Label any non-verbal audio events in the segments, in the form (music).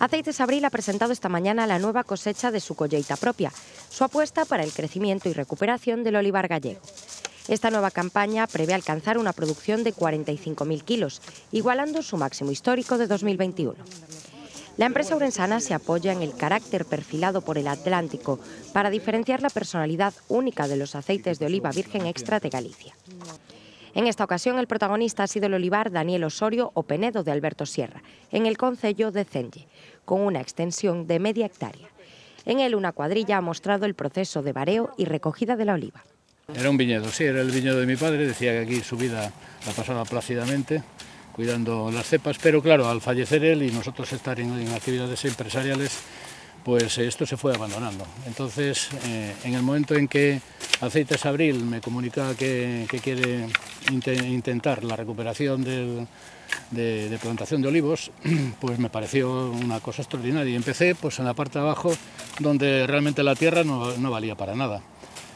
Aceites Abril ha presentado esta mañana la nueva cosecha de su colleita propia, su apuesta para el crecimiento y recuperación del olivar gallego. Esta nueva campaña prevé alcanzar una producción de 45.000 kilos, igualando su máximo histórico de 2021. La empresa urensana se apoya en el carácter perfilado por el Atlántico para diferenciar la personalidad única de los aceites de oliva virgen extra de Galicia. En esta ocasión el protagonista ha sido el olivar Daniel Osorio o Penedo de Alberto Sierra, en el concello de Cenge, con una extensión de media hectárea. En él una cuadrilla ha mostrado el proceso de vareo y recogida de la oliva. Era un viñedo, sí, era el viñedo de mi padre, decía que aquí su vida la pasaba plácidamente, cuidando las cepas, pero claro, al fallecer él y nosotros estar en, actividades empresariales, pues esto se fue abandonando. Entonces, eh, en el momento en que Aceites Abril me comunica que, quiere intentar la recuperación de, plantación de olivos, (clears throat) pues me pareció una cosa extraordinaria. Y empecé pues, en la parte de abajo, donde realmente la tierra no, valía para nada.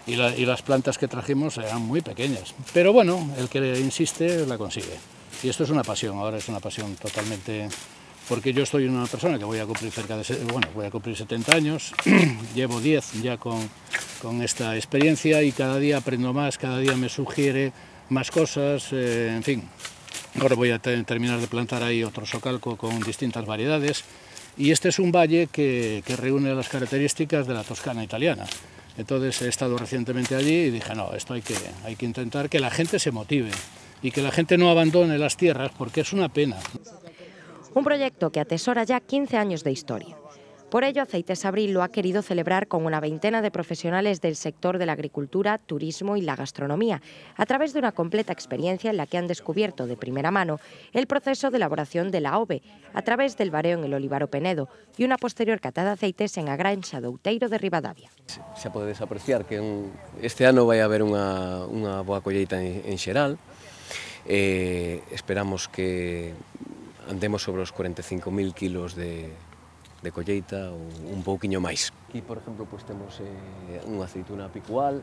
Y, la, y, las plantas que trajimos eran muy pequeñas. Pero bueno, el que insiste la consigue. Y esto es una pasión, ahora es una pasión totalmente porque yo soy una persona que voy a cumplir cerca de, bueno, voy a cumplir 70 años, (clears throat) llevo 10 ya con, esta experiencia y cada día aprendo más, cada día me sugiere más cosas, eh, en fin. Ahora voy a terminar de plantar ahí otro socalco con distintas variedades y este es un valle que, que reúne las características de la Toscana italiana. Entonces he estado recientemente allí y dije, no, esto hay que, hay que intentar que la gente se motive y que la gente no abandone las tierras porque es una pena. Un proyecto que atesora ya 15 años de historia. Por ello, Aceites Abril lo ha querido celebrar con una veintena de profesionales del sector de la agricultura, turismo y la gastronomía, a través de una completa experiencia en la que han descubierto de primera mano el proceso de elaboración de la OVE, a través del bareo en el Olivaro Penedo y una posterior cata de aceites en a Granxa de Outeiro de Ribadavia. Se pode apreciar que un, este ano vai haber unha, unha boa colleita en, en xeral, eh, esperamos que andemos sobre os 45.000 kilos de, de colleita ou un pouquiño máis. Aquí, por exemplo, pois temos eh, unha aceituna picual.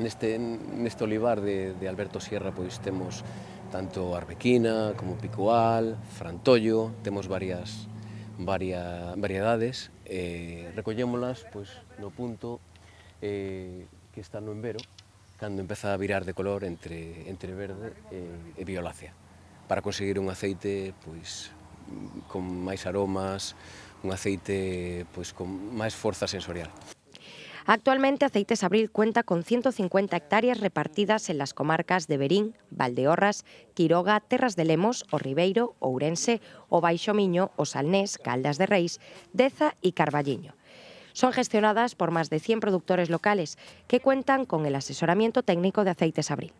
Neste, neste olivar de, de Alberto Sierra pois temos tanto arbequina como picual, frantollo, temos varias varia, variedades. Eh, recollémolas pois, no punto eh, que está no envero, cando empeza a virar de color entre, entre verde e, e violácea para conseguir un aceite pois, con máis aromas, un aceite pois con máis forza sensorial. Actualmente Aceites Abril cuenta con 150 hectáreas repartidas en las comarcas de Berín, Valdeorras, Quiroga, Terras de Lemos, Ribeiro, Ourense, O Baixo Miño, O Salnés, Caldas de Reis, Deza y Carballiño. Son gestionadas por más de 100 productores locales que cuentan con el asesoramiento técnico de Aceites Abril.